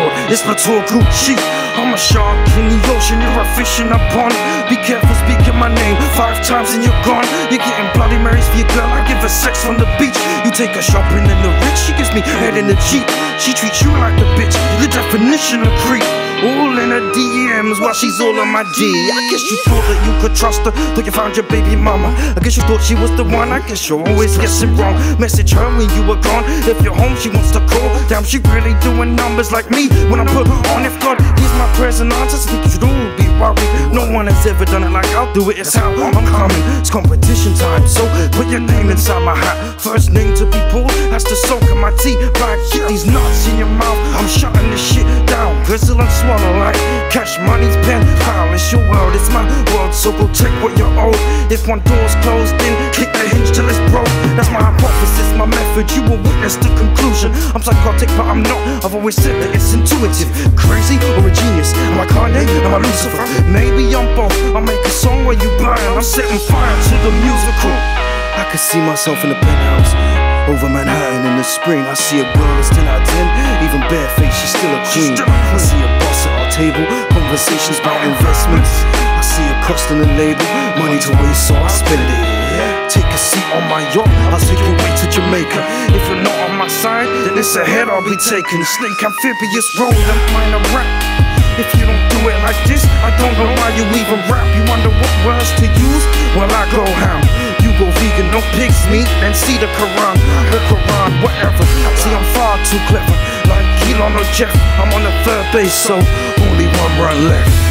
shopping, I'm abroad, it's Latour Gucci. I'm a shark in the ocean, you're a fish in a pond. Be careful speaking my name five times and you're gone. You're getting Bloody Marys for your girl, I give her sex on the beach. You take her shopping in the rich, she gives me head in the Jeep. She treats you like a bitch, you're the definition of creep. All in her DMs while she's all on my D. I guess you thought that you could trust her, thought you found your baby mama. I guess you thought she was the one, I guess you're always guessing wrong. Message her when you were gone. If you're home, she wants to call. Damn, she really doing numbers like me when I put on. If God hears my prayers and answers, you all be worried. No do it, it's how I'm coming. It's competition time, so put your name inside my hat. First name to be pulled has to soak in my tea. Black, get these nuts in your mouth. I'm shutting this shit down. Gristle and swallow like cash money's pen pal. It's your world, it's my world, so go take what you're owed. If one door's closed, then kick the hinge till it's broke. That's my hypothesis, my method. You will witness the conclusion. I'm psychotic, but I'm not. I've always said that it's intuitive. Crazy or a genius? Am I Kanye? Am I Lucifer? Maybe I'm both. Make a you burn. I'm setting fire to the musical. I could see myself in a penthouse. Over Manhattan in the spring, I see a girl that's 10 out of 10. Even barefaced, she's still a queen. I see a boss at our table, conversations about investments. I see a cost in the label, money to waste, so I spend it. Take a seat on my yacht, I'll take you away to Jamaica. If you're not on my side, then it's a head I'll be taking. Snake amphibious road and find a rap. If you don't do it like this, I don't know why you even rap. You wonder what words to use? Well, I go ham. You go vegan, no pig's meat, and see the Quran, the Quran, whatever. See, I'm far too clever, like Elon or Jeff. I'm on the third base, so only one run left.